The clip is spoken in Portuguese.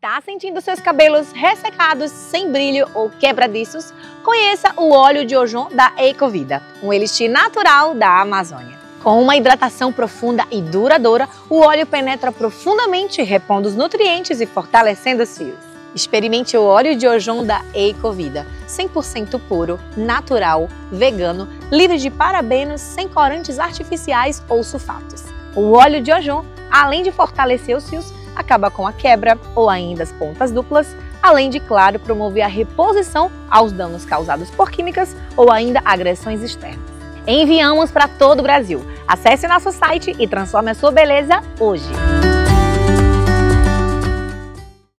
Tá sentindo seus cabelos ressecados, sem brilho ou quebradiços? Conheça o óleo de Ojon da Ecovida, um elixir natural da Amazônia. Com uma hidratação profunda e duradoura, o óleo penetra profundamente, repondo os nutrientes e fortalecendo os fios. Experimente o óleo de Ojon da Ecovida, 100% puro, natural, vegano, livre de parabenos, sem corantes artificiais ou sulfatos. O óleo de Ojon, além de fortalecer os fios, acaba com a quebra ou ainda as pontas duplas, além de, claro, promover a reposição aos danos causados por químicas ou ainda agressões externas. Enviamos para todo o Brasil. Acesse nosso site e transforme a sua beleza hoje.